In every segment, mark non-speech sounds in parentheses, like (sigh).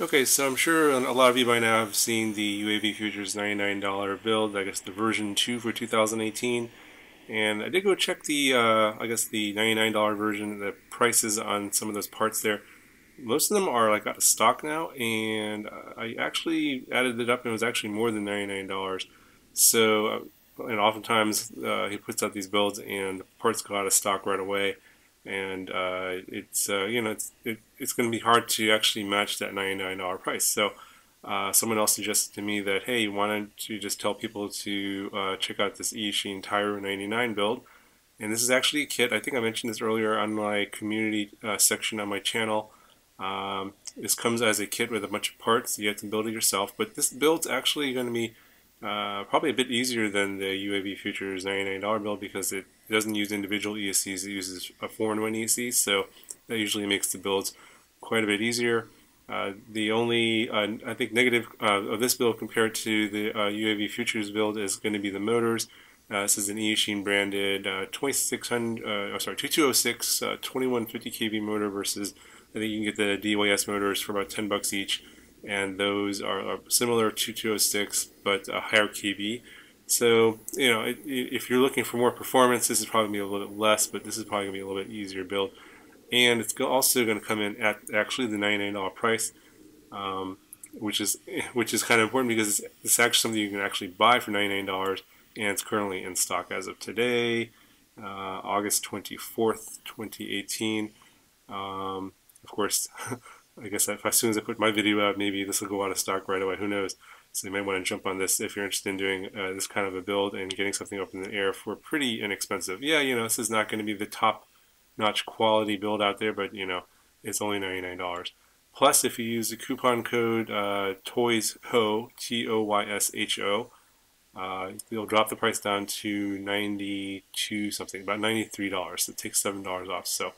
Okay, so I'm sure a lot of you by now have seen the UAV Futures $99 build, I guess the version 2 for 2018. And I did go check the, uh, I guess the $99 version, the prices on some of those parts there. Most of them are like out of stock now, and I actually added it up and it was actually more than $99. So, uh, and oftentimes uh, he puts out these builds and the parts go out of stock right away and uh, it's uh, you know it's it, it's going to be hard to actually match that $99 price. So uh, someone else suggested to me that hey, why don't you just tell people to uh, check out this Eachine Tyro 99 build? And this is actually a kit. I think I mentioned this earlier on my community uh, section on my channel. Um, this comes as a kit with a bunch of parts. You have to build it yourself, but this build's actually going to be uh, probably a bit easier than the UAV Futures $99 build because it doesn't use individual ESCs, it uses a 4-in-1 ESC, so that usually makes the builds quite a bit easier. Uh, the only, uh, I think, negative uh, of this build compared to the UAV uh, Futures build is going to be the motors. Uh, this is an Eachine branded 2600, oh, sorry, 2206 2150 kV motor versus I think you can get the DYS motors for about 10 bucks each and those are, similar to 206 but a higher kV. So, you know, if you're looking for more performance, this is probably going to be a little bit less, but this is probably going to be a little bit easier build. And it's also going to come in at actually the $99 price, um, which is (laughs) which is kind of important because it's, it's, actually something you can actually buy for $99, and it's currently in stock as of today, uh, August 24th, 2018. Um, of course, (laughs) I guess if, as soon as I put my video out, maybe this will go out of stock right away. Who knows? So you might want to jump on this if you're interested in doing uh, this kind of a build and getting something up in the air for pretty inexpensive. Yeah, you know, this is not going to be the top-notch quality build out there, but, you know, it's only $99. Plus, if you use the coupon code uh, TOYSHO, T-O-Y-S-H-O, uh, you'll drop the price down to 92 something, about $93. So it takes $7 off. So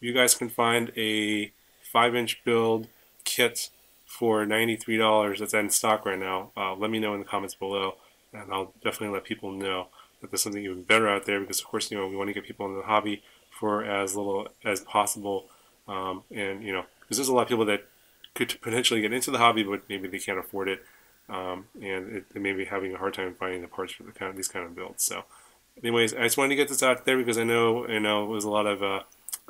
you guys can find a 5-inch build kit for $93 that's in stock right now, uh, let me know in the comments below, and I'll definitely let people know that there's something even better out there because, of course, you know, we want to get people into the hobby for as little as possible. Um, and, you know, because there's a lot of people that could potentially get into the hobby, but maybe they can't afford it. Um, and it, they may be having a hard time finding the parts for the kind of, these kind of builds. So, anyways, I just wanted to get this out there because I know, you know, it was a lot of, uh,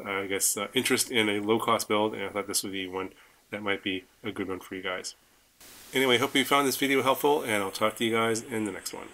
I guess, uh, interest in a low-cost build, and I thought this would be one that might be a good one for you guys. Anyway, hope you found this video helpful, and I'll talk to you guys in the next one.